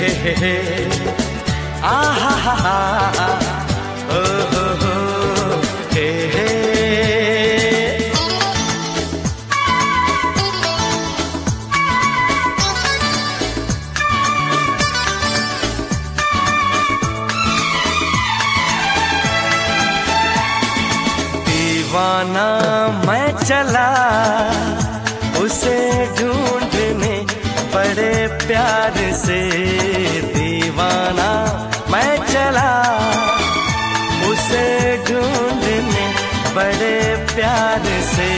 हे हे हा हा मैं चला बड़े प्यार से दीवाना मैं चला। उसे ढूँढने बड़े प्यार से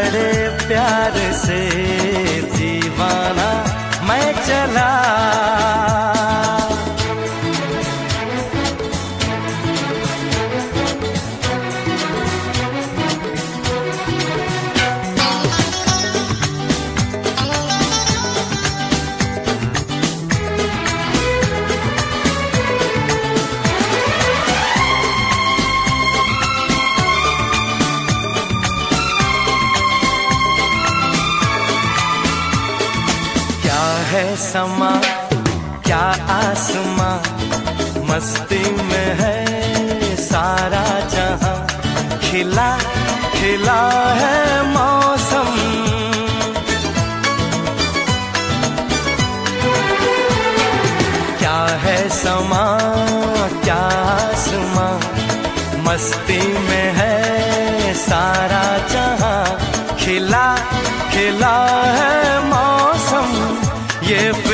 बड़े प्यार से। है समा, क्या आसमां? मस्ती में है सारा जहाँ। खिला खिला है मौसम। क्या है समा, क्या आसमां? मस्ती में है सारा जहाँ। खिला खिला है yeah.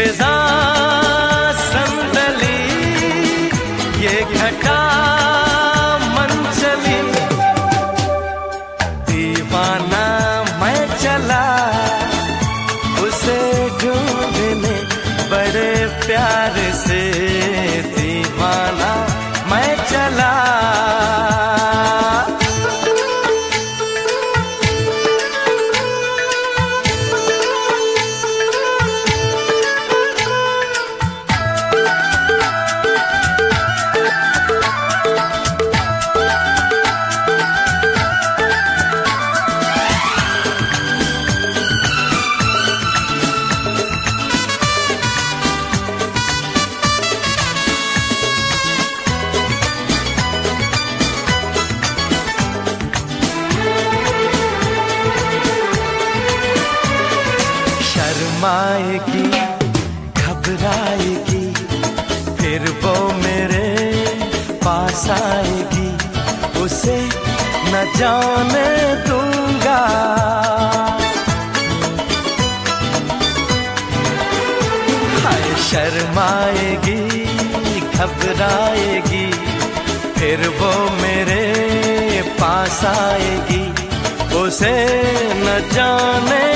शर्माएगी घबराएगी, फिर वो मेरे पास आएगी। उसे न जाने दूँगा। हाय, शर्माएगी, घबराएगी, फिर वो मेरे पास आएगी। उसे न जाने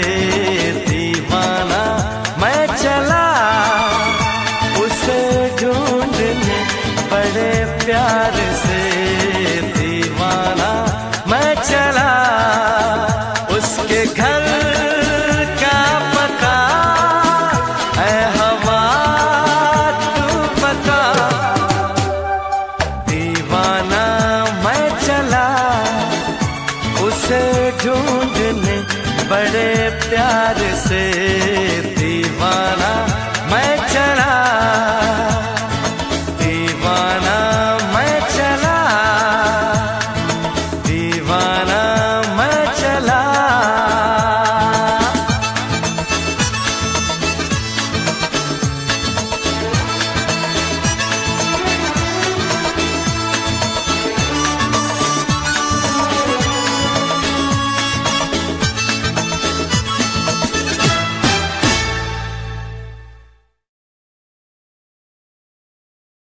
बड़े प्यार से।